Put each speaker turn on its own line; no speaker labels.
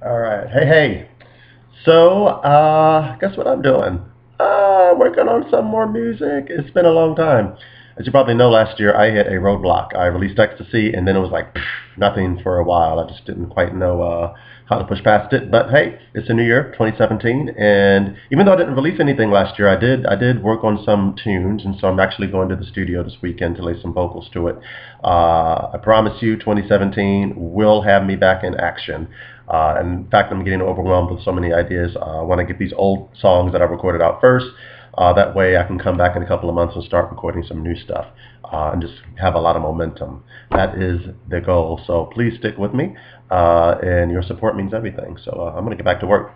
All right. Hey, hey. So, uh, guess what I'm doing? Uh, working on some more music. It's been a long time. As you probably know, last year I hit a roadblock. I released Ecstasy, and then it was like pff, nothing for a while. I just didn't quite know uh, how to push past it. But hey, it's a new year, 2017, and even though I didn't release anything last year, I did I did work on some tunes, and so I'm actually going to the studio this weekend to lay some vocals to it. Uh, I promise you, 2017 will have me back in action. Uh, in fact, I'm getting overwhelmed with so many ideas. Uh, I want to get these old songs that I recorded out first. Uh, that way I can come back in a couple of months and start recording some new stuff uh, and just have a lot of momentum. That is the goal. So please stick with me, uh, and your support means everything. So uh, I'm going to get back to work.